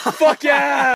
Fuck yeah!